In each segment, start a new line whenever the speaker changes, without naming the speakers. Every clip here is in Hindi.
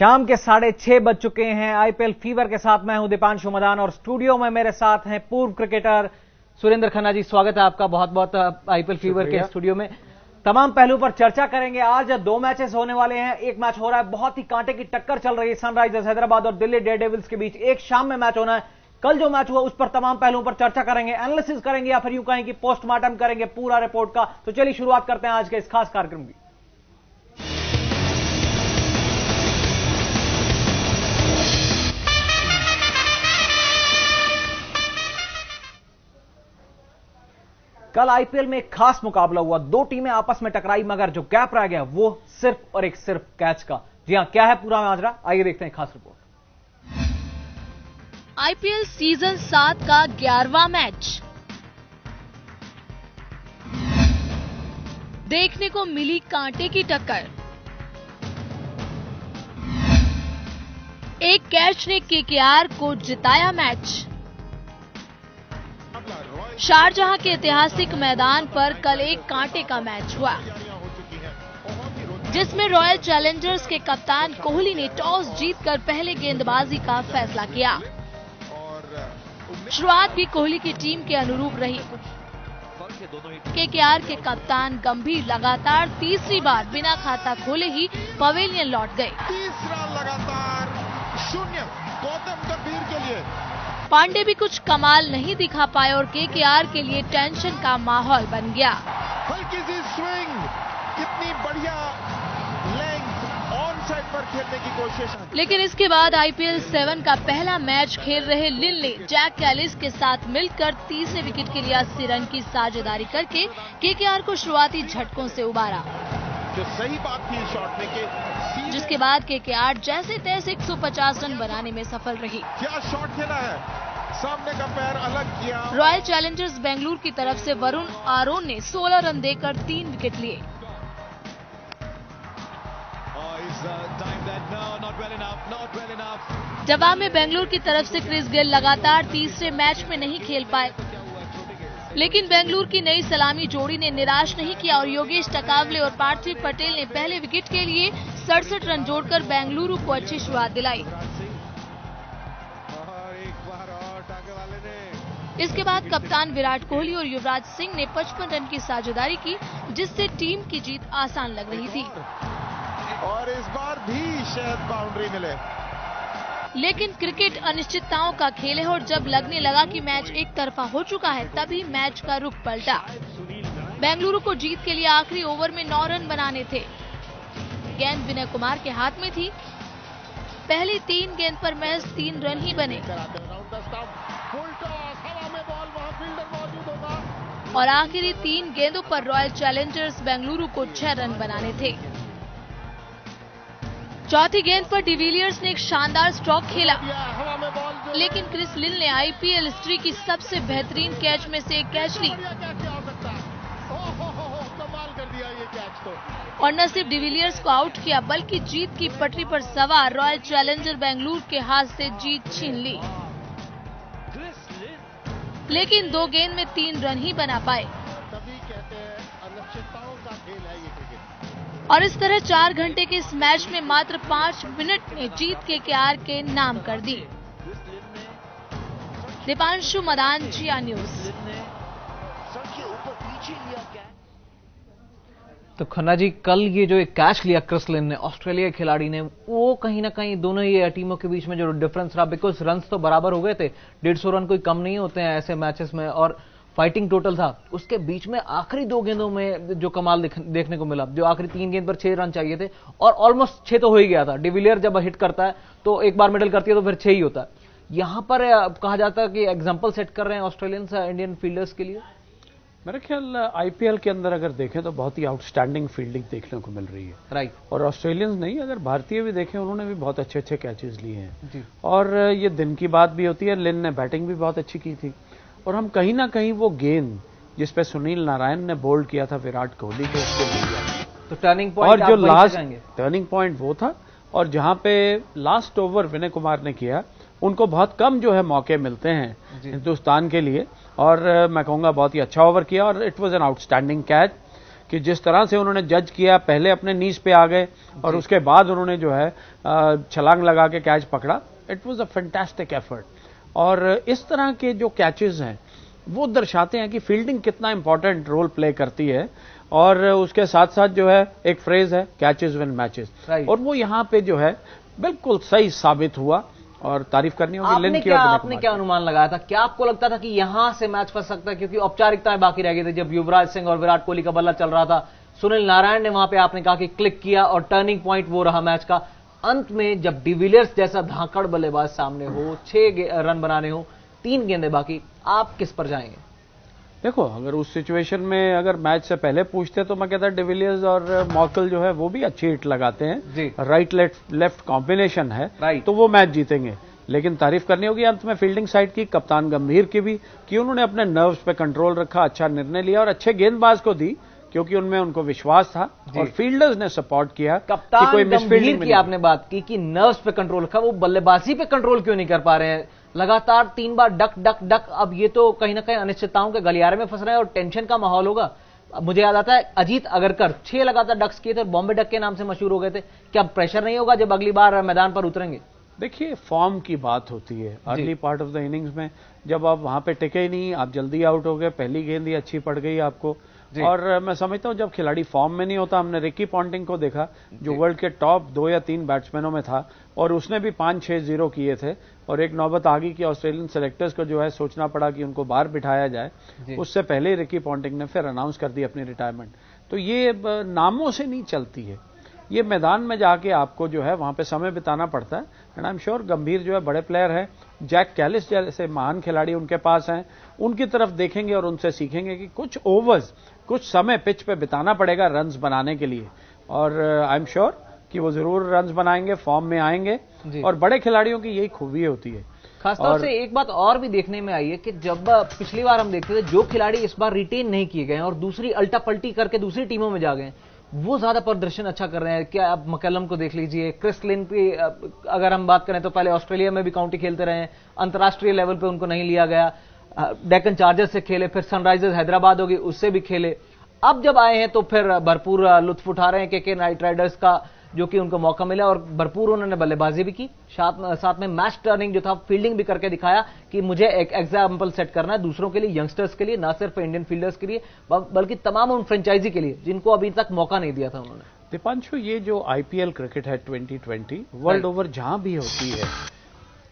शाम के साढ़े छह बज चुके हैं। आईपीएल फीवर के साथ मैं हूँ दीपांशु मदान और स्टूडियो में मेरे साथ हैं पूर्व क्रिकेटर सुरेंद्र खन्ना जी। स्वागत है आपका बहुत बहुत आईपीएल फीवर के स्टूडियो में। तमाम पहलू पर चर्चा करेंगे। आज दो मैचेस होने वाले हैं। एक मैच हो रहा है बहुत ही कांटे की टक्कर चल रही है सनराइजर्स हैदराबाद और दिल्ली डेयर डेविल्स के बीच। एक शाम में मैच होना है। कल जो मैच हुआ उस पर तमाम पहलुओं पर चर्चा करेंगे एनालिसिस करेंगे या फिर यूँ कहें कि पोस्टमार्टम करेंगे पूरा रिपोर्ट का। तो चलिए शुरुआत करते हैं आज के इस खास कार्यक्रम की। कल आईपीएल में एक खास मुकाबला हुआ। दो टीमें आपस में टकराई, मगर जो गैप रह गया, वो सिर्फ़ और एक सिर्फ़ कैच का। जी हाँ, क्या है पूरा माजरा आइए देखते हैं खास रिपोर्ट।
आईपीएल सीज़न सात का ग्यारहवा मैच। देखने को मिली कांटे की टक्कर। एक कैच ने केकेआर को जिताया मैच। शारजहां के ऐतिहासिक मैदान पर कल एक कांटे का मैच हुआ, जिसमें रॉयल चैलेंजर्स के कप्तान कोहली ने टॉस जीतकर पहले गेंदबाजी का फैसला किया। शुरुआत भी कोहली की टीम के अनुरूप रही। केकेआर के कप्तान गंभीर लगातार तीसरी बार बिना खाता खोले ही पवेलियन लौट गए।
तीसरा लगातार शून्य।
पांडे भी कुछ कमाल नहीं दिखा पाए और केकेआर के लिए टेंशन का माहौल बन गया।
हल्की सी स्विंग कितनी बढ़िया पर खेलने की कोशिश।
लेकिन इसके बाद आईपीएल सेवन का पहला मैच खेल रहे लिन ने जैक कैलिस के साथ मिलकर तीसरे विकेट के लिए अस्सी रन की साझेदारी करके केकेआर को शुरुआती झटकों से उबारा।
जो सही बात थी शॉट में के
जिसके बाद के के आर जैसे तैसे 150 रन बनाने में सफल रही।
क्या शॉट खेला है? सामने का पैर अलग किया।
रॉयल चैलेंजर्स बेंगलुरु की तरफ़ से वरुण आरोन ने 16 रन देकर तीन विकेट लिए। जवाब में बेंगलुरु की तरफ़ से क्रिस गेल लगातार तीसरे मैच में नहीं खेल पाए। लेकिन बेंगलुरु की नई सलामी जोड़ी ने निराश नहीं किया और योगेश टकावले और पार्थिव पटेल ने पहले विकेट के लिए सड़सठ रन जोड़कर बेंगलुरु को अच्छी शुरुआत दिलाई। इसके बाद कप्तान विराट कोहली और युवराज सिंह ने 55 रन की साझेदारी की, जिससे टीम की जीत आसान लग रही थी।
और इस बार भी शायद बाउंड्री मिले।
लेकिन क्रिकेट अनिश्चितताओं का खेल है और जब लगने लगा कि मैच एक तरफा हो चुका है, तभी मैच का रुख पलटा। बेंगलुरु को जीत के लिए आखिरी ओवर में नौ रन बनाने थे। गेंद विनय कुमार के हाथ में थी। पहली तीन गेंद पर महज तीन रन ही बने। और आखिरी तीन गेंदों पर रॉयल चैलेंजर्स बेंगलुरु को छह रन बनाने थे। चौथी गेंद पर डिविलियर्स ने एक शानदार स्ट्रोक खेला। लेकिन क्रिस लिन ने आईपीएल हिस्ट्री की सबसे बेहतरीन कैच में से एक कैच ली।
तो।
और न सिर्फ़ डिविलियर्स को आउट किया बल्कि जीत की पटरी पर सवार रॉयल चैलेंजर बेंगलुरु के हाथ से जीत छीन ली। लेकिन दो गेंद में तीन रन ही बना पाए। और इस तरह चार घंटे के इस मैच में मात्र पाँच मिनट में जीत के केआर के नाम कर दी। दीपांशु मदान, जिया न्यूज़।
तो खन्ना जी, कल ये जो एक कैच लिया क्रिस लिन ने, ऑस्ट्रेलिया खिलाड़ी ने, वो कहीं ना कहीं दोनों ही टीमों के बीच में जो डिफरेंस रहा बिकॉज़ रन तो बराबर हो गए थे, डेढ़ सौ रन कोई कम नहीं होते हैं ऐसे मैचेस में, और फाइटिंग टोटल था। उसके बीच में आखिरी दो गेंदों में जो कमाल देख, देखने को मिला जो आखिरी तीन गेंद पर छह रन चाहिए थे और ऑलमोस्ट छह तो हो ही गया था। डिविलियर जब हिट करता है तो एक बार मेडल करती है तो फिर छह ही होता है। यहाँ पर कहा जाता है कि एग्ज़ाम्पल सेट कर रहे हैं ऑस्ट्रेलियंस इंडियन फील्डर्स के लिए।
मेरा ख्याल आईपीएल के अंदर अगर देखें तो बहुत ही आउटस्टैंडिंग फील्डिंग देखने को मिल रही है।
Right right.
और ऑस्ट्रेलियंस नहीं अगर भारतीय भी देखें उन्होंने भी बहुत अच्छे अच्छे कैचेस लिए हैं। और ये दिन की बात भी होती है लिन ने बैटिंग भी बहुत अच्छी की थी। और हम कहीं ना कहीं वो गेंद जिस पे सुनील नारायण ने बोल्ड किया था विराट कोहली को उसको मिल गया।
तो टर्निंग पॉइंट और
जो लास्ट टर्निंग पॉइंट वो था और जहाँ पे लास्ट ओवर विनय कुमार ने किया उनको बहुत कम जो है मौके मिलते हैं हिंदुस्तान के लिए। और मैं कहूँगा बहुत ही अच्छा ओवर किया और it was an outstanding catch कि जिस तरह से उन्होंने जज किया पहले अपने नीज पे आ गए और उसके बाद उन्होंने जो है छलांग लगा के कैच पकड़ा। It was a fantastic effort और इस तरह के जो कैचेस हैं वो दर्शाते हैं कि फील्डिंग कितना इंपॉर्टेंट रोल प्ले करती है और उसके साथ साथ जो है एक फ्रेज है कैचेज विन मैचेस और वो यहाँ पे जो है बिल्कुल सही साबित हुआ और तारीफ़ करनी होगी
आपने क्या आपने क्या अनुमान लगाया था? क्या आपको लगता था कि यहाँ से मैच फंस सकता है? क्योंकि औपचारिकताएँ बाकी रह गई थी जब युवराज सिंह और विराट कोहली का बल्ला चल रहा था। सुनील नारायण ने वहाँ पे आपने कहा कि क्लिक किया और टर्निंग पॉइंट वो रहा मैच का। अंत में जब डिविलियर्स जैसा धाकड़ बल्लेबाज सामने हो छह रन बनाने हो तीन गेंदे बाकी आप किस पर जाएँगे?
देखो अगर उस सिचुएशन में अगर मैच से पहले पूछते तो मैं कहता डिविलियर्स और मॉकल जो है वो भी अच्छी हिट लगाते हैं। राइट लेफ़्ट लेफ़्ट कॉम्बिनेशन है तो वो मैच जीतेंगे। लेकिन तारीफ़ करनी होगी अंत में फील्डिंग साइड की कप्तान गंभीर की भी कि उन्होंने अपने नर्व्स पे कंट्रोल रखा अच्छा निर्णय लिया और अच्छे गेंदबाज को दी। क्योंकि उनमें उनको विश्वास था और फील्डर्स ने सपोर्ट किया
कप्तान कि कोई गंभीर की आपने बात की कि नर्व्स पे कंट्रोल रखा वो बल्लेबाजी पे कंट्रोल क्यों नहीं कर पा रहे हैं? लगातार तीन बार डक डक डक। अब ये तो कहीं ना कहीं अनिश्चितताओं के गलियारे में फंस रहे हैं और टेंशन का माहौल होगा। मुझे याद आता है अजीत अगरकर छह लगातार डक्स किए थे बॉम्बे डक के नाम से मशहूर हो गए थे। क्या प्रेशर नहीं होगा जब अगली बार मैदान पर उतरेंगे?
देखिए फॉर्म की बात होती है। Early part of the innings में जब आप वहाँ पे टिके नहीं आप जल्दी आउट हो गए पहली गेंद ही अच्छी पड़ गई आपको। और मैं समझता हूँ जब खिलाड़ी फॉर्म में नहीं होता हमने रिकी पॉन्टिंग को देखा जो वर्ल्ड के टॉप दो या तीन बैट्समैनों में था और उसने भी पाँच छह ज़ीरो किए थे और एक नौबत आ गई कि ऑस्ट्रेलियन सेलेक्टर्स को जो है सोचना पड़ा कि उनको बाहर बिठाया जाए। उससे पहले रिकी पॉन्टिंग ने फिर अनाउंस कर दी अपनी रिटायरमेंट तो ये नामों से नहीं चलती है। ये मैदान में जाके आपको जो है वहाँ पे समय बिताना पड़ता है। एंड आई एम श्योर गंभीर जो है बड़े प्लेयर है। जैक कैलिस जैसे महान खिलाड़ी उनके पास हैं। उनकी तरफ़ देखेंगे और उनसे सीखेंगे कि कुछ ओवर्स कुछ समय पिच पे बिताना पड़ेगा रन्स बनाने के लिए। और आई एम श्योर कि वो ज़रूर रन्स बनाएँगे फॉर्म में आएँगे। और बड़े खिलाड़ियों की यही खूबी होती है।
खासतौर से एक बात और भी देखने में आई है कि जब पिछली बार हम देखते थे जो खिलाड़ी इस बार रिटेन नहीं किए गए और दूसरी अल्टा पल्टी करके दूसरी टीमों में जा गए वो ज़्यादा प्रदर्शन अच्छा कर रहे हैं। क्या आप मकलम को देख लीजिए क्रिस लिन भी अगर हम बात करें तो पहले ऑस्ट्रेलिया में भी काउंटी खेलते रहे अंतर्राष्ट्रीय लेवल पे उनको नहीं लिया गया। डेकन चार्जर्स से खेले फिर सनराइजर्स हैदराबाद होगी उससे भी खेले। अब जब आए हैं तो फिर भरपूर लुत्फ उठा रहे हैं के के नाइट राइडर्स का जो कि उनको मौका मिला और भरपूर उन्होंने बल्लेबाजी भी की। साथ साथ में मैच टर्निंग जो था फील्डिंग भी करके दिखाया कि मुझे एक एग्ज़ाम्पल सेट करना है दूसरों के लिए यंगस्टर्स के लिए ना सिर्फ़ इंडियन फील्डर्स के लिए बल्कि तमाम उन फ्रेंचाइजी के लिए जिनको अभी तक मौका नहीं दिया था उन्होंने।
दीपांशु ये जो आईपीएल क्रिकेट है 2020 वर्ल्ड ओवर जहाँ भी होती है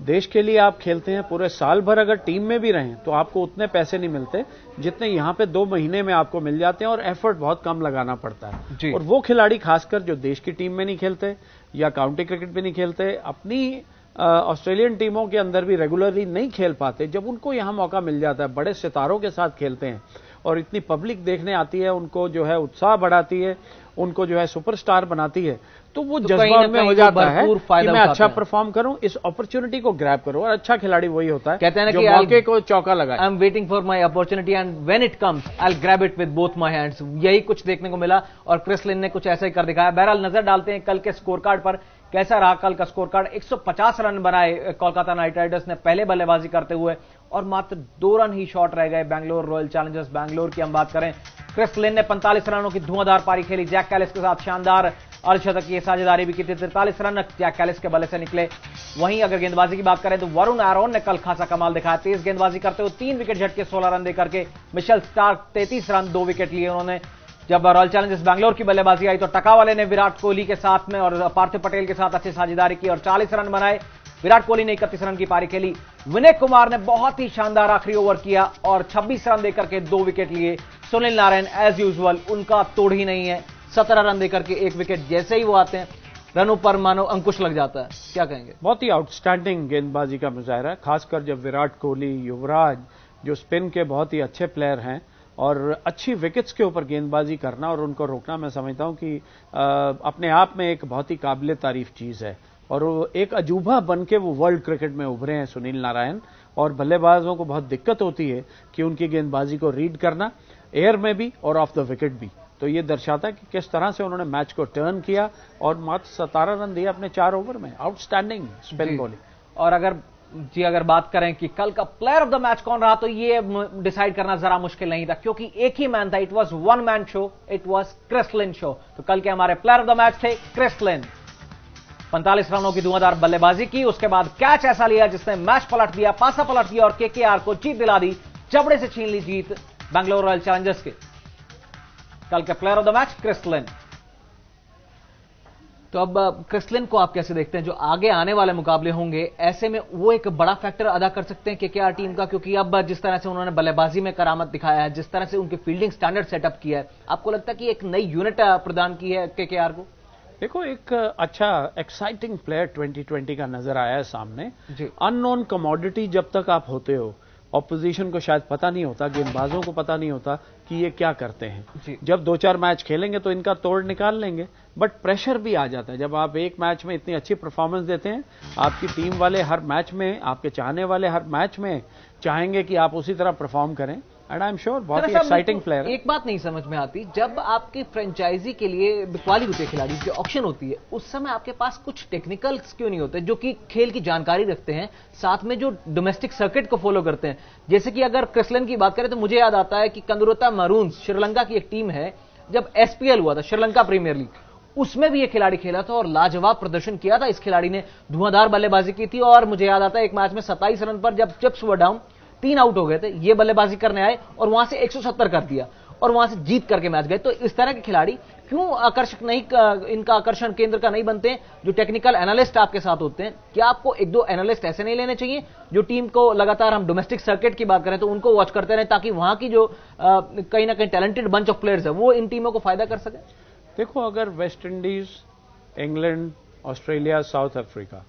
देश के लिए आप खेलते हैं पूरे साल भर अगर टीम में भी रहें तो आपको उतने पैसे नहीं मिलते जितने यहाँ पे दो महीने में आपको मिल जाते हैं और एफर्ट बहुत कम लगाना पड़ता है। और वो खिलाड़ी खासकर जो देश की टीम में नहीं खेलते या काउंटी क्रिकेट में नहीं खेलते अपनी ऑस्ट्रेलियन टीमों के अंदर भी रेगुलरली नहीं खेल पाते जब उनको यहाँ मौका मिल जाता है बड़े सितारों के साथ खेलते हैं और इतनी पब्लिक देखने आती है उनको जो है उत्साह बढ़ाती है उनको जो है सुपरस्टार बनाती है तो वो तो जज्बा में हो जाता है कि मैं अच्छा परफॉर्म करूँ इस अपॉर्चुनिटी को ग्रैब करूँ और अच्छा खिलाड़ी वही होता है
कहते हैं कि मौके को चौका लगा I am waiting for my opportunity and when it comes I grab it with both my hands यही कुछ देखने को मिला और क्रिसलिन ने कुछ ऐसा ही कर दिखाया। बहरहाल नज़र डालते हैं कल के स्कोर कार्ड पर। कैसा रहा कल का स्कोर कार्ड 150 रन बनाए कोलकाता नाइट राइडर्स ने पहले बल्लेबाजी करते हुए, और मात्र दो रन ही शॉट रह गए बैंगलोर रॉयल चैलेंजर्स बैंगलोर की, हम बात करें। क्रिस लिन ने 45 रनों की धुआंधार पारी खेली, जैक कैलिस के साथ शानदार अर्धशतक की साझेदारी भी की थी, तिरतालीस रन जैक कैलिस के बल्ले से निकले। वहीं अगर गेंदबाजी की बात करें तो वरुण एरोन ने कल खासा कमाल दिखाया, तेज गेंदबाजी करते हुए तीन विकेट झटके सोलह रन देकर के मिशेल स्टार्क तैतीस रन, दो विकेट लिए उन्होंने। जब रॉयल चैलेंजर्स बैंगलोर की बल्लेबाजी आई तो टका वाले ने विराट कोहली के साथ में और पार्थिव पटेल के साथ अच्छी साझेदारी की और 40 रन बनाए। विराट कोहली ने इकतीस रन की पारी खेली। विनय कुमार ने बहुत ही शानदार आखिरी ओवर किया और 26 रन देकर के दो विकेट लिए। सुनील नारायण एज यूजल उनका तोड़ ही नहीं है। सत्रह रन देकर के एक विकेट जैसे ही वो आते हैं, रनों पर मानो अंकुश लग जाता है। क्या कहेंगे?
बहुत ही आउटस्टैंडिंग गेंदबाजी का मुजाहरा, खासकर जब विराट कोहली युवराज, जो स्पिन के बहुत ही अच्छे प्लेयर हैं और अच्छी विकेट्स के ऊपर गेंदबाजी करना और उनको रोकना मैं समझता हूँ कि आ, अपने आप में एक बहुत ही काबिल तारीफ़ चीज़ है। और एक अजूबा बन के वो वर्ल्ड क्रिकेट में उभरे हैं सुनील नारायण। और बल्लेबाजों को बहुत दिक्कत होती है कि उनकी गेंदबाजी को रीड करना एयर में भी और ऑफ़ द विकेट भी। तो ये दर्शाता है कि किस तरह से उन्होंने मैच को टर्न किया और मात्र सतारह रन दिया अपने चार ओवर में। आउटस्टैंडिंग स्पेल बॉलिंग
और अगर जी, अगर बात करें कि कल का प्लेयर ऑफ़ द मैच कौन रहा तो ये डिसाइड करना जरा मुश्किल नहीं था, क्योंकि एक ही मैन था it was one man show it was Chris Lynn show तो कल के हमारे प्लेयर ऑफ़ द मैच थे क्रिस्लिन 45 रनों की धुआंधार बल्लेबाजी की, उसके बाद कैच ऐसा लिया जिसने मैच पलट दिया, पासा पलट दिया और केकेआर को जीत दिला दी चबड़े से छीन ली जीत बैंगलोर रॉयल चैलेंजर्स के। कल के player of the match Chris Lynn तो अब क्रिस्लिन को आप कैसे देखते हैं? जो आगे आने वाले मुकाबले होंगे ऐसे में वो एक बड़ा फैक्टर अदा कर सकते हैं केकेआर टीम का क्योंकि अब जिस तरह से उन्होंने बल्लेबाजी में करामत दिखाया है जिस तरह से उनके फील्डिंग स्टैंडर्ड सेटअप किया है आपको लगता है कि एक नई यूनिट प्रदान की है केकेआर को?
देखो एक अच्छा एक्साइटिंग प्लेयर 2020 का नज़र आया है सामने। अननोन कमोडिटी जब तक आप होते हो ऑपोजिशन को शायद पता नहीं होता गेंदबाजों को पता नहीं होता कि ये क्या करते हैं। जब दो चार मैच खेलेंगे तो इनका तोड़ निकाल लेंगे बट प्रेशर भी आ जाता है। जब आप एक मैच में इतनी अच्छी परफॉर्मेंस देते हैं आपकी टीम वाले हर मैच में आपके चाहने वाले हर मैच में चाहेंगे कि आप उसी तरह परफॉर्म करें एंड आई एम श्योर बहुत ही एक्साइटिंग प्लेयर
एक बात नहीं समझ में आती जब आपकी फ्रेंचाइजी के लिए बिकवाली होती है खिलाड़ी की ऑप्शन होती है उस समय आपके पास कुछ टेक्निकल्स क्यों नहीं होते जो कि खेल की जानकारी रखते हैं साथ में जो डोमेस्टिक सर्किट को फॉलो करते हैं। जैसे कि अगर क्रिसलन की बात करें तो मुझे याद आता है कि कंदुरता मरून श्रीलंका की एक टीम है जब एसपीएल हुआ था श्रीलंका प्रीमियर लीग उसमें भी ये खिलाड़ी खेला था और लाजवाब प्रदर्शन किया था। इस खिलाड़ी ने धुआंधार बल्लेबाजी की थी और मुझे याद आता है एक मैच में सत्ताईस रन पर जब चिप्स वर डाउन तीन आउट हो गए थे, ये बल्लेबाजी करने आए और वहाँ से 170 कर दिया और वहाँ से जीत करके मैच गए। तो इस तरह के खिलाड़ी क्यों आकर्षक नहीं इनका आकर्षण केंद्र का नहीं बनते जो टेक्निकल एनालिस्ट आपके साथ होते हैं? क्या आपको एक दो एनालिस्ट ऐसे नहीं लेने चाहिए, जो टीम को लगातार हम डोमेस्टिक सर्किट की बात करें तो उनको वॉच करते रहे ताकि वहाँ की जो कहीं ना कहीं टैलेंटेड बंच ऑफ़ प्लेयर्स है, वो इन टीमों को फ़ायदा कर सके?
देखो, अगर West Indies, England, Australia, South Africa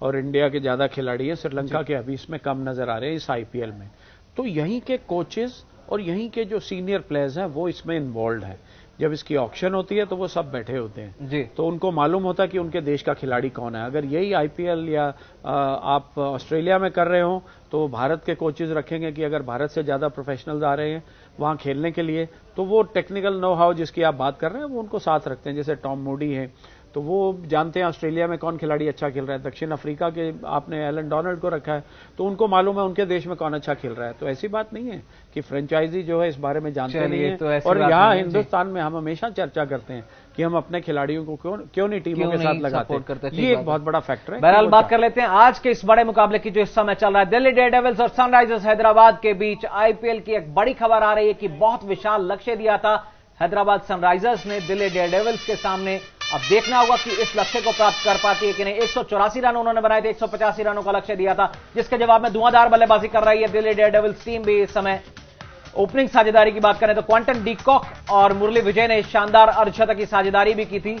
और इंडिया के ज़्यादा खिलाड़ी हैं श्रीलंका के अभी इसमें कम नज़र आ रहे हैं इस आईपीएल में। तो यहीं के कोचेज और यहीं के जो सीनियर प्लेयर्स हैं वो इसमें इन्वॉल्व हैं। जब इसकी ऑप्शन होती है तो वो सब बैठे होते हैं।
जी।
तो उनको मालूम होता है कि उनके देश का खिलाड़ी कौन है। अगर यही आईपीएल या आप ऑस्ट्रेलिया में कर रहे हो तो भारत के कोचेज रखेंगे कि अगर भारत से ज़्यादा प्रोफेशनल्स आ रहे हैं वहाँ खेलने के लिए तो वो टेक्निकल नो हाउ जिसकी आप बात कर रहे हैं वो उनको साथ रखते हैं। जैसे टॉम मोडी है तो वो जानते हैं ऑस्ट्रेलिया में कौन खिलाड़ी अच्छा खेल रहा है। दक्षिण अफ्रीका के आपने एलन डोनाल्ड को रखा है तो उनको मालूम है उनके देश में कौन अच्छा खेल रहा है। तो ऐसी बात नहीं है कि फ्रेंचाइजी जो है इस बारे में जानते नहीं है। तो और यहाँ हिंदुस्तान में हम हमेशा चर्चा करते हैं कि हम अपने खिलाड़ियों को क्यों क्यों नहीं टीमों के साथ लगाते करते? ये एक बहुत बड़ा फैक्टर है।
बहरहाल बात कर लेते हैं। आज के इस बड़े मुकाबले की जो इस समय चल रहा है दिल्ली डे डेविल्स और सनराइजर्स हैदराबाद के बीच आईपीएल की एक बड़ी खबर आ रही है कि बहुत विशाल लक्ष्य दिया था हैदराबाद सनराइजर्स ने। दिल्ली डे डेविल्स के सामने अब देखना होगा कि इस लक्ष्य को प्राप्त कर पाती है कि नहीं। एक सौ चौरासी रन उन्होंने बनाए थे, एक रनों का लक्ष्य दिया था, जिसके जवाब में धुआंधार बल्लेबाजी कर रही है दिल्ली डेयर डेविल्स टीम भी इस समय। ओपनिंग साझेदारी की बात करें तो क्वांटन डीकॉक और मुरली विजय ने शानदार अर्धशतक की साझेदारी भी की थी।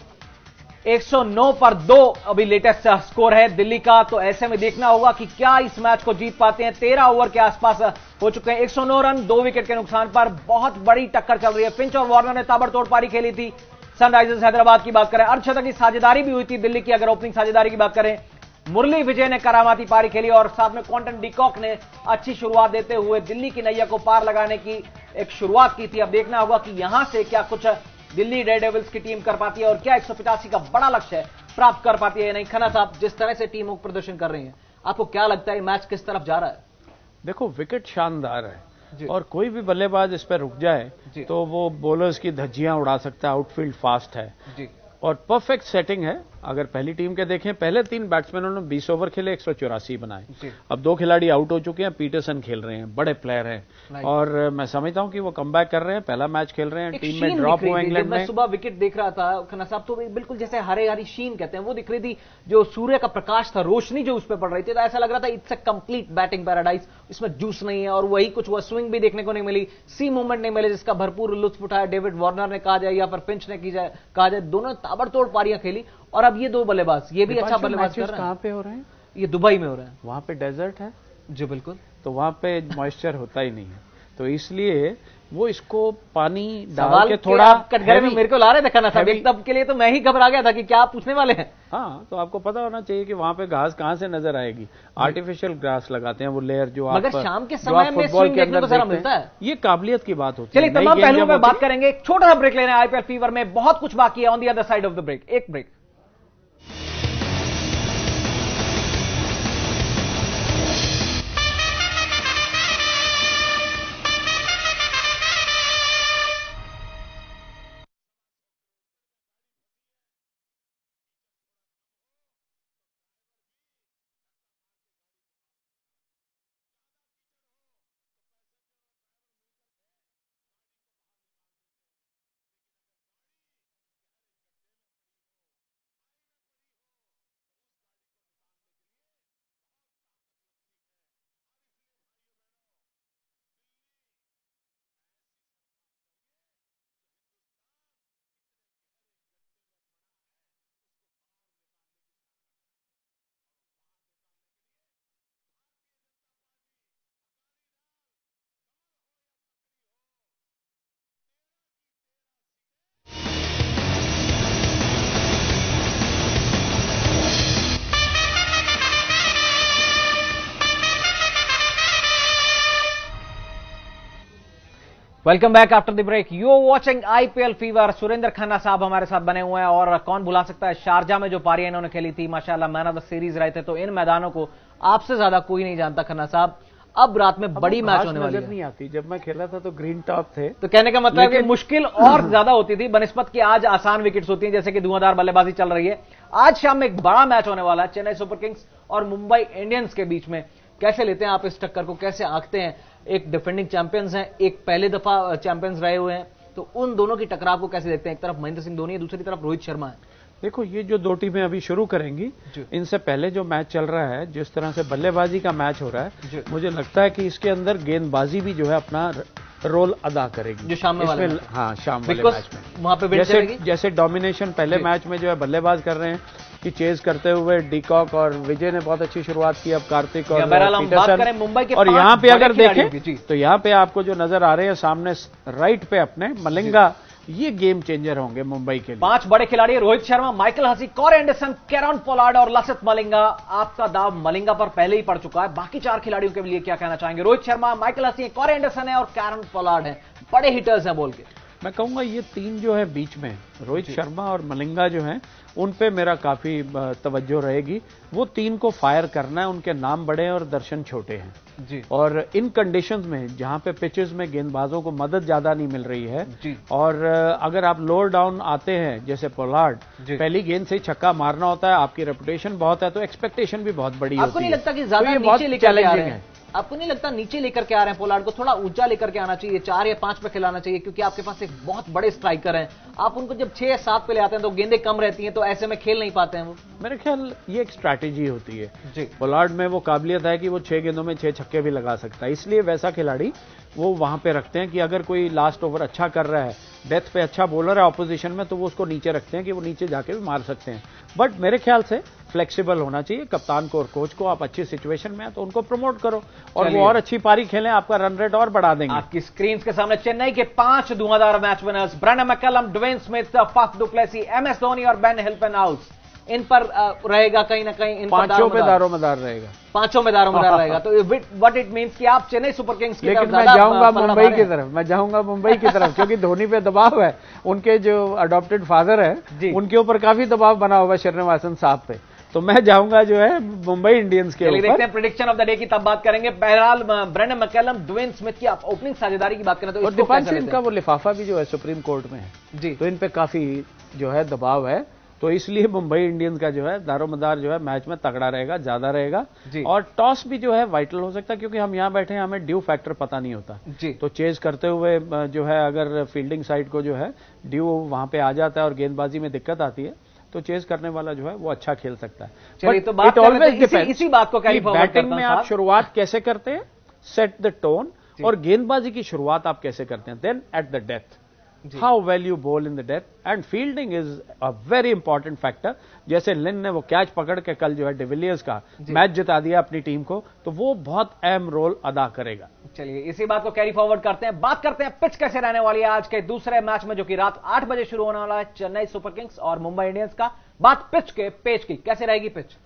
109 पर दो अभी लेटेस्ट स्कोर है दिल्ली का तो ऐसे में देखना होगा कि क्या इस मैच को जीत पाते हैं। तेरह ओवर के आसपास हो चुके हैं। 109 रन, दो विकेट के नुकसान पर, बहुत बड़ी टक्कर चल रही है। फिंच और वार्नर ने ताबड़तोड़ पारी खेली थी। सनराइजर्स हैदराबाद की बात करें। अर्धशतक की साझेदारी भी हुई थी दिल्ली की। अगर ओपनिंग साझेदारी की बात करें, मुरली विजय ने करामाती पारी खेली और साथ में क्वांटन डिकॉक ने अच्छी शुरुआत देते हुए दिल्ली की नैया को पार लगाने की एक शुरुआत की थी। अब देखना होगा कि यहाँ से क्या कुछ दिल्ली रेड डेविल्स की टीम कर पाती है और क्या एक का बड़ा लक्ष्य प्राप्त कर पाती है। नहीं, खन्ना साहब, जिस तरह से टीम प्रदर्शन कर रही है, आपको क्या लगता है मैच किस तरफ़ जा रहा है?
देखो विकेट शानदार है। और कोई भी बल्लेबाज इस पर रुक जाए तो वो बॉलर्स की धज्जियाँ उड़ा सकता है आउटफील्ड फास्ट है। और परफेक्ट सेटिंग है अगर पहली टीम के देखें पहले तीन बैट्समैनों ने 20 ओवर खेले एक सौ चौरासी बनाए। अब दो खिलाड़ी आउट हो चुके हैं पीटरसन खेल रहे हैं बड़े प्लेयर हैं। और मैं समझता हूँ कि वो कम कर रहे हैं पहला मैच खेल रहे हैं टीम में ड्रॉप हुआ इंग्लैंड में
सुबह विकेट देख रहा था खन्ना साहब तो बिल्कुल जैसे हरे हरी शीन कहते हैं वो दिख रही थी जो सूर्य का प्रकाश था रोशनी जो उस पर पड़ रही थी तो ऐसा लग रहा था it's a complete batting paradise इसमें जूस नहीं है और वही कुछ वो स्विंग भी देखने को नहीं मिली सी मूवमेंट नहीं मिले जिसका भरपूर लुत्फ उठाया डेविड वार्नर ने कहा जाए या फिर पिंच ने की जाए कहा जाए दोनों ताबड़तोड़ पारियाँ खेली और अब ये दो बल्लेबाज ये भी अच्छा बल्लेबाज कर रहे हैं
कहाँ पे हो रहे हैं
ये दुबई में हो रहे हैं
वहाँ पे डेजर्ट है
जी बिल्कुल
तो वहाँ पे मॉइस्चर होता ही नहीं है तो इसलिए वो इसको पानी डाल के थोड़ा
कटघरे में मेरे को ला रहे थे खाना साहब तब के लिए तो मैं ही घबरा गया था कि क्या आप पूछने वाले हैं
हाँ तो आपको पता होना चाहिए कि वहाँ पे घास कहाँ से नज़र आएगी आर्टिफिशियल ग्रास लगाते हैं वो लेयर जो
मगर शाम के समय में फुटबॉल के अंदर सारा मिलता है
ये काबिलियत की बात होती
है चलिए तमाम पहलुओं में बात करेंगे एक छोटा सा ब्रेक लेने आईपीएल फीवर में बहुत कुछ बाकी है on the other side of the break एक break welcome back after the break you watching IPL fever Surendra Khanna साहब हमारे साथ बने हुए हैं और कौन भुला सकता है? शारजा में जो पारियाँ इन्होंने खेली थी माशाल्लाह मैन ऑफ़ द सीरीज़ रहे थे तो इन मैदानों को आपसे ज़्यादा कोई नहीं जानता खन्ना साहब। अब रात में बड़ी मैच होने वाली
नज़र नहीं आती। जब मैं खेला था तो ग्रीन टॉप थे।
तो कहने का मतलब कि मुश्किल और ज़्यादा होती थी। बनस्पत की आज आसान विकेट्स होती हैं जैसे कि धुआंधार बल्लेबाजी चल रही है। आज शाम में एक बड़ा मैच होने वाला है चेन्नई सुपर किंग्स और मुंबई इंडियंस के बीच में। कैसे लेते हैं आप इस टक्कर को? कैसे आंकते हैं? एक डिफेंडिंग चैंपियंस हैं एक पहले दफ़ा चैंपियंस रहे हुए हैं तो उन दोनों की टकराव को कैसे देखते हैं? एक तरफ़ महेंद्र सिंह धोनी है दूसरी तरफ़ रोहित शर्मा है।
देखो ये जो दो टीमें अभी शुरू करेंगी इनसे पहले जो मैच चल रहा है जिस तरह से बल्लेबाजी का मैच हो रहा है मुझे लगता है कि इसके अंदर गेंदबाजी भी जो है अपना रोल अदा करेगी।
जो शाम में वाले
हाँ शाम वाले मैच में।
वहाँ पे
जैसे जैसे डोमिनेशन पहले मैच में जो है बल्लेबाज कर रहे हैं कि चेज करते हुए डीकॉक और विजय ने बहुत अच्छी शुरुआत की अब कार्तिक और पीटरसन।
करें मुंबई के
और यहाँ पे अगर देखें। तो यहाँ पे आपको जो नज़र आ रहे हैं सामने राइट पे अपने मलिंगा ये गेम चेंजर होंगे मुंबई के लिए।
पाँच बड़े खिलाड़ी Rohit Sharma Michael Hussey Corey Anderson Kieron Pollard और लसित मलिंगा। आपका दाव मलिंगा पर पहले ही पड़ चुका है। बाकी चार खिलाड़ियों के लिए क्या कहना चाहेंगे? Rohit Sharma Michael Hussey Corey Anderson है और कैरन पोलार्ड है। बड़े हिटर्स हैं बोल के।
मैं कहूँगा ये तीन जो है बीच में रोहित शर्मा और मलिंगा जो हैं उन पे मेरा काफ़ी तवज्जो रहेगी। वो तीन को फायर करना है उनके नाम बड़े हैं और दर्शन छोटे हैं।
जी।
और इन कंडीशंस में जहाँ पे पिचेस में गेंदबाजों को मदद ज़्यादा नहीं मिल रही है
जी।
और अगर आप लोअर डाउन आते हैं जैसे पोलार्ड पहली गेंद से छक्का मारना होता है आपकी रेपुटेशन बहुत है तो एक्सपेक्टेशन भी बहुत बड़ी
आपको
होती
नहीं लगता कि
तो
ज़्यादा
बहुत
नीचे
challenging
हैं?
है।
आपको नहीं लगता नीचे लेकर के आ रहे हैं पोलार्ड को? थोड़ा ऊँचा लेकर के आना चाहिए चार या पाँच पे खिलाना चाहिए क्योंकि आपके पास एक बहुत बड़े स्ट्राइकर हैं। आप उनको जब छह या सात पे ले आते हैं तो गेंदे कम रहती हैं तो ऐसे में खेल नहीं पाते हैं वो।
मेरे ख्याल ये एक स्ट्रैटेजी होती है।
जी।
पोलार्ड में वो काबिलियत है कि वो छह गेंदों में छह छक्के भी लगा सकता है। इसलिए वैसा खिलाड़ी वो वहाँ पे रखते हैं कि अगर कोई लास्ट ओवर अच्छा कर रहा है डेथ पे अच्छा बॉलर है ऑपोजिशन में तो वो उसको नीचे रखते हैं कि वो नीचे जाके भी मार सकते हैं। बट मेरे ख्याल से फ्लेक्सिबल होना चाहिए। कप्तान को और कोच को आप अच्छी सिचुएशन में हैं तो उनको प्रमोट करो और वो और अच्छी पारी खेलें आपका रन रेट और बढ़ा देंगे।
आपकी स्क्रीन के सामने चेन्नई के पाँच धुआंधार match winners Brendon McCullum Dwayne Smith Faf du Plessis M S Dhoni और बेन हिल्पन हाउस इन पर रहेगा कहीं ना कहीं इन
पाँचों में
दारोमदार।
रहेगा।
पाँचों में दारोमदार रहेगा। तो व्हाट इट मींस कि आप चेन्नई सुपर किंग्स की
लेकिन मैं जाऊँगा मुंबई की तरफ़ मैं जाऊँगा मुंबई की तरफ़ क्योंकि धोनी पे दबाव है। उनके जो अडॉप्टेड फादर है उनके ऊपर काफ़ी दबाव बना हुआ है श्रीनिवासन साहब पे। तो मैं जाऊँगा जो है मुंबई इंडियंस के
देखते हैं प्रिडिक्शन ऑफ़ द डे की तब बात करेंगे। बहरहाल ब्रेंडन मैकलम ड्वेन स्मिथ की आप ओपनिंग साझेदारी की बात करें तो
और
कैसे लेते
इनका वो लिफाफा भी जो है सुप्रीम कोर्ट में है।
जी।
तो इन पे काफ़ी जो है दबाव है। तो इसलिए मुंबई इंडियंस का जो है दारोमदार जो है मैच में तगड़ा रहेगा ज़्यादा रहेगा। और टॉस भी जो है वाइटल हो सकता है क्योंकि हम यहाँ बैठे हैं हमें ड्यू फैक्टर पता नहीं होता।
जी।
तो चेज करते हुए जो है अगर फील्डिंग साइड को जो है ड्यू वहाँ पे आ जाता है और गेंदबाजी में दिक्कत आती है तो चेज करने वाला जो है वो अच्छा खेल सकता है।
तो बात इसी- इसी बात को
बैटिंग में आप शुरुआत कैसे करते हैं? सेट द टोन और गेंदबाजी की शुरुआत आप कैसे करते हैं? Then at the death how well you bowl in the death and fielding is a very important factor जैसे लिन ने वो कैच पकड़ के कल जो है डिविलियर्स का मैच जिता दिया अपनी टीम को तो वो बहुत अहम रोल अदा करेगा।
चलिए इसी बात को कैरी फॉरवर्ड करते हैं। बात करते हैं पिच कैसे रहने वाली है आज के दूसरे मैच में जो कि रात आठ बजे शुरू होने वाला है चेन्नई सुपर किंग्स और मुंबई इंडियंस का। बात पिच के पेच की कैसे रहेगी पिच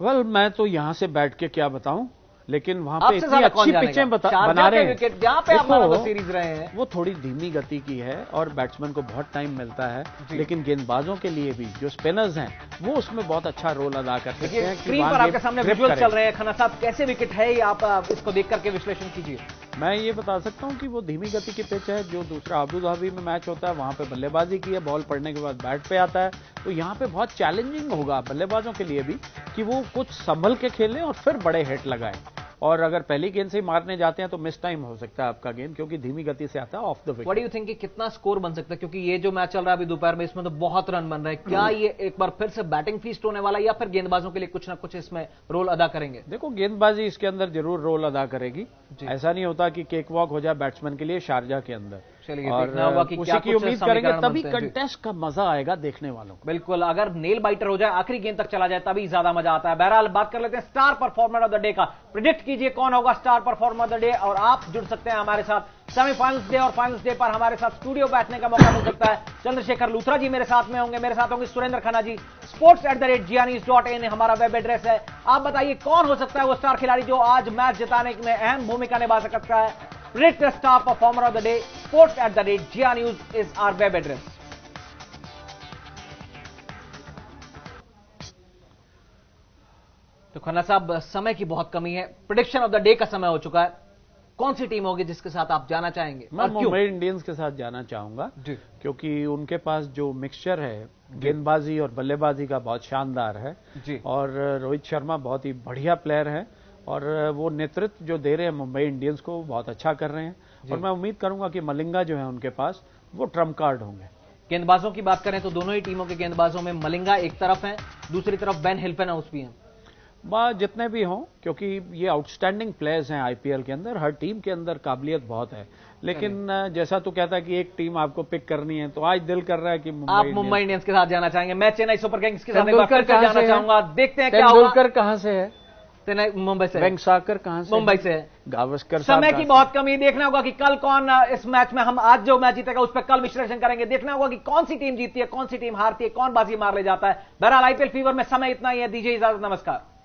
वेल well, मैं तो यहाँ से बैठ के क्या बताऊँ? लेकिन वहाँ पे इतनी अच्छी पिचें बना रहे हैं।
जहाँ पे आप सीरीज़ रहे हैं।
वो थोड़ी धीमी गति की है और बैट्समैन को बहुत टाइम मिलता है। लेकिन गेंदबाजों के लिए भी जो स्पिनर्स हैं वो उसमें बहुत अच्छा रोल अदा कर सकते हैं
स्क्रीन पर आपके सामने विजुअल चल रहे हैं। खन्ना साहब कैसे विकेट है? ये आप इसको देख करके विश्लेषण कीजिए।
मैं ये बता सकता हूँ कि वो धीमी गति की पिच है। जो दूसरा अबू धाबी में मैच होता है वहाँ पे बल्लेबाजी की है। बॉल पड़ने के बाद बैट पे आता है। तो यहाँ पे बहुत चैलेंजिंग होगा बल्लेबाजों के लिए भी कि वो कुछ संभल के खेलें और फिर बड़े हिट लगाएँ। और अगर पहली गेंद से ही मारने जाते हैं तो मिस टाइम हो सकता है आपका गेंद क्योंकि धीमी गति से आता है off the
what
wicket
do you think कि कितना स्कोर बन सकता है? क्योंकि ये जो मैच चल रहा है अभी दोपहर में इसमें तो बहुत रन बन रहे हैं। क्या ये एक बार फिर से बैटिंग फीस्ट होने वाला है या फिर गेंदबाजों के लिए कुछ ना कुछ इसमें रोल अदा करेंगे?
देखो गेंदबाजी इसके अंदर ज़रूर रोल अदा करेगी। ऐसा नहीं होता कि केक वॉक हो जाए बैट्समैन के लिए शारजा के अंदर।
चलिए, देखना होगा कि क्या
की उम्मीद करेंगे तभी। कंटेस्ट का मज़ा आएगा देखने वालों को।
बिल्कुल अगर नेल बाइटर हो जाए आखिरी गेंद तक चला जाए तभी ज़्यादा मज़ा आता है। बहरहाल बात कर लेते हैं star performer of the day का। प्रिडिक्ट कीजिए कौन होगा star performer of the day और आप जुड़ सकते हैं हमारे साथ सेमीफाइनल्स डे और फाइनल्स डे पर। हमारे साथ स्टूडियो बैठने का मौका मिल सकता है। चंद्रशेखर लूथरा जी मेरे साथ में होंगे। मेरे साथ होंगे Surendra Khanna ji. Sports at the rate giannis dot in हमारा वेब एड्रेस है। आप बताइए कौन हो सकता है वो स्टार खिलाड़ी जो आज मैच जिताने में अहम भूमिका निभा सकता है? The star performer of the day. Sports at the day. Gia News is our web address. तो खन्ना साहब समय की बहुत कमी है। प्रिडिक्शन ऑफ़ द डे का समय हो चुका है। कौन सी टीम होगी जिसके साथ आप जाना चाहेंगे?
मैं मुंबई इंडियंस के साथ जाना चाहूँगा क्योंकि उनके पास जो मिक्सचर है गेंदबाजी और बल्लेबाजी का बहुत शानदार है। और रोहित शर्मा बहुत ही बढ़िया प्लेयर है। और वो नेतृत्व जो दे रहे हैं मुंबई इंडियंस को बहुत अच्छा कर रहे हैं। और मैं उम्मीद करूँगा कि मलिंगा जो है उनके पास वो ट्रंप कार्ड होंगे।
गेंदबाजों की बात करें तो दोनों ही टीमों के गेंदबाजों में मलिंगा एक तरफ़ है दूसरी तरफ़ बेन हिल्पन हाउस भी है।
जितने भी हों क्योंकि ये आउटस्टैंडिंग प्लेयर्स हैं आईपीएल के अंदर हर टीम के अंदर काबिलियत बहुत है। लेकिन जैसा तो कहता है कि एक टीम आपको पिक करनी है तो आज दिल कर रहा है कि
आप मुंबई इंडियंस के साथ जाना चाहेंगे। मैं चेन्नई सुपर किंग्स के साथ जाना चाहूँगा। देखते हैं क्या
कहाँ से है?
मुंबई से।
वेंगसाकर कहाँ से?
मुंबई से।
गावस्कर
समय की बहुत कमी देखना होगा कि कल कौन इस मैच में हम आज जो मैच जीतेगा उस पर कल विश्लेषण करेंगे। देखना होगा कि कौन सी टीम जीतती है कौन सी टीम हारती है कौन बाजी मार ले जाता है। बहरहाल आईपीएल फीवर में समय इतना ही है। दीजिए इजाज़त नमस्कार।